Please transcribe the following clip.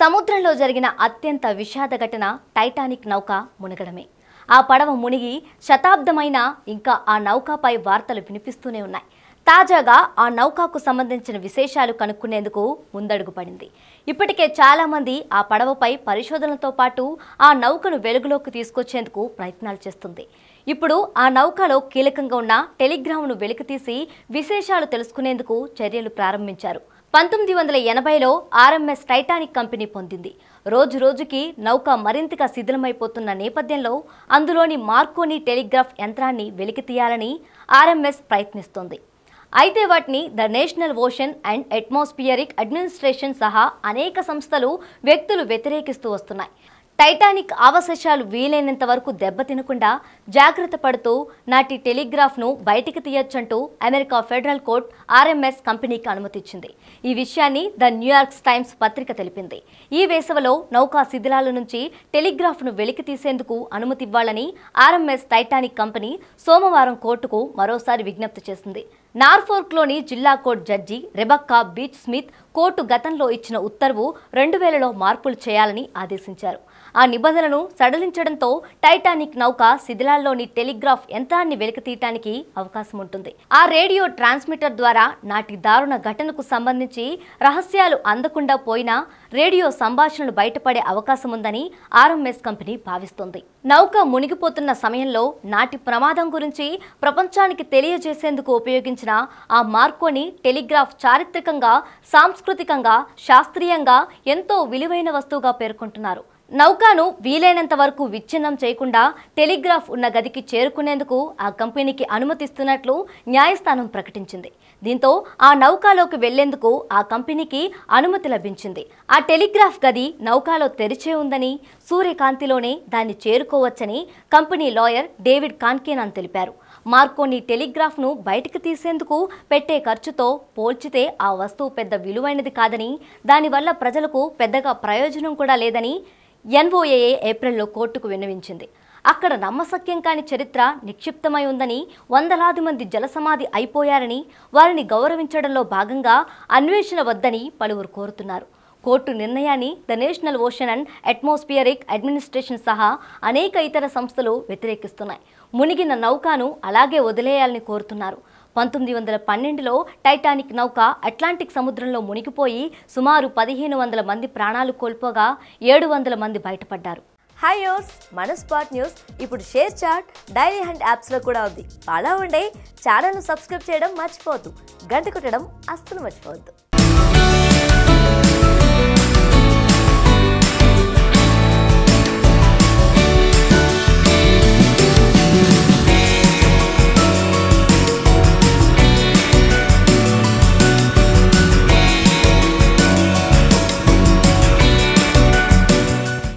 సముద్రంలో జరిగిన అత్యంత విషాద ఘటన టైటానిక్ నౌక మునగడమే. ఆ పడవ మునిగి శతాబ్దమైన ఇంకా ఆ నౌకపై వార్తలు వినిపిస్తూనే ఉన్నాయి. తాజాగా ఆ నౌకకు సంబంధించిన విశేషాలు కనుక్కునేందుకు ముందడుగు పడింది. ఇప్పటికే చాలామంది ఆ పడవపై పరిశోధనలతో పాటు ఆ నౌకను వెలుగులోకి తీసుకొచ్చేందుకు ప్రయత్నాలు చేస్తుంది. ఇప్పుడు ఆ నౌకలో కీలకంగా ఉన్న టెలిగ్రామ్ను వెలికితీసి విశేషాలు తెలుసుకునేందుకు చర్యలు ప్రారంభించారు. పంతొమ్మిది వందల ఎనభైలో ఆర్ఎంఎస్ టైటానిక్ కంపెనీ పొందింది. రోజు రోజుకి నౌక మరింతగా శిథిలమైపోతున్న నేపథ్యంలో అందులోని మార్కోని టెలిగ్రాఫ్ యంత్రాన్ని వెలికి తీయాలని ఆర్ఎంఎస్ ప్రయత్నిస్తోంది. అయితే వాటిని the National Ocean and Atmospheric Administration సహా అనేక సంస్థలు వ్యక్తులు వ్యతిరేకిస్తూ వస్తున్నాయి. టైటానిక్ అవశేషాలు వీలైనంత వరకు దెబ్బతినకుండా జాగ్రత్త పడుతూ నాటి టెలిగ్రాఫ్ను బయటికి తీయొచ్చంటూ అమెరికా ఫెడరల్ కోర్ట్ ఆర్ఎంఎస్ కంపెనీకి అనుమతిచ్చింది. ఈ విషయాన్ని ద న్యూయార్క్ టైమ్స్ పత్రిక తెలిపింది. ఈ వేసవిలో నౌకా శిథిలాల నుంచి టెలిగ్రాఫ్ను వెలికి తీసేందుకు అనుమతి ఇవ్వాలని ఆర్ఎంఎస్ టైటానిక్ కంపెనీ సోమవారం కోర్టుకు మరోసారి విజ్ఞప్తి చేసింది. నార్ఫోర్క్లోని జిల్లా court judge Rebecca Beach Smith court గతంలో ఇచ్చిన ఉత్తర్వు రెండు వేలలో మార్పులు చేయాలని ఆదేశించారు. ఆ నిబంధనను సడలించడంతో టైటానిక్ నౌక శిథిలాల్లోని టెలిగ్రాఫ్ యంత్రాన్ని వెలికితీయటానికి అవకాశం ఉంటుంది. ఆ రేడియో ట్రాన్స్మిటర్ ద్వారా నాటి దారుణ ఘటనకు సంబంధించి రహస్యాలు అందకుండా పోయినా రేడియో సంభాషణలు బయటపడే అవకాశం ఉందని ఆర్ఎంఎస్ కంపెనీ భావిస్తోంది. నౌక మునిగిపోతున్న సమయంలో నాటి ప్రమాదం గురించి ప్రపంచానికి తెలియజేసేందుకు ఉపయోగించిన ఆ మార్కోని టెలిగ్రాఫ్ చారిత్రకంగా సాంస్కృతికంగా శాస్త్రీయంగా ఎంతో విలువైన వస్తువుగా పేర్కొంటున్నారు. నౌకాను వీలైనంత వరకు విచ్ఛిన్నం చేయకుండా టెలిగ్రాఫ్ ఉన్న గదికి చేరుకునేందుకు ఆ కంపెనీకి అనుమతిస్తున్నట్లు న్యాయస్థానం ప్రకటించింది. దీంతో ఆ నౌకాలోకి వెళ్ళేందుకు ఆ కంపెనీకి అనుమతి లభించింది. ఆ టెలిగ్రాఫ్ గది నౌకాలో తెరిచే ఉందని సూర్యకాంతిలోనే దాన్ని చేరుకోవచ్చని కంపెనీ లాయర్ డేవిడ్ కాన్కేనాన్ తెలిపారు. మార్కోని టెలిగ్రాఫ్ను బయటకు తీసేందుకు పెట్టే ఖర్చుతో పోల్చితే ఆ వస్తువు పెద్ద విలువైనది కాదని దానివల్ల ప్రజలకు పెద్దగా ప్రయోజనం కూడా లేదని ఎన్ఓఏఏ ఏప్రిల్లో కోర్టుకు విన్నవించింది. అక్కడ నమ్మశక్యం కాని చరిత్ర నిక్షిప్తమై ఉందని వందలాది మంది జలసమాధి అయిపోయారని వారిని గౌరవించడంలో భాగంగా అన్వేషణ వద్దని పలువురు కోరుతున్నారు. కోర్టు నిర్ణయాన్ని the National Ocean and Atmospheric Administration సహా అనేక ఇతర సంస్థలు వ్యతిరేకిస్తున్నాయి. మునిగిన నౌకాను అలాగే వదిలేయాలని కోరుతున్నారు. పంతొమ్మిది వందల పన్నెండులో టైటానిక్ నౌక అట్లాంటిక్ సముద్రంలో మునిగిపోయి సుమారు పదిహేను వందల మంది ప్రాణాలు కోల్పోగా ఏడు వందల మంది బయటపడ్డారు. హాయ్ యోస్ మన స్పాట్ న్యూస్ ఇప్పుడు షేర్ చాట్ డైరీ హ్యాండ్ యాప్స్లో కూడా ఉంది. ఫాలో ఉండే ఛానల్ను సబ్స్క్రైబ్ చేయడం మర్చిపోవద్దు. గంట కొట్టడం అస్సలు మర్చిపోవద్దు.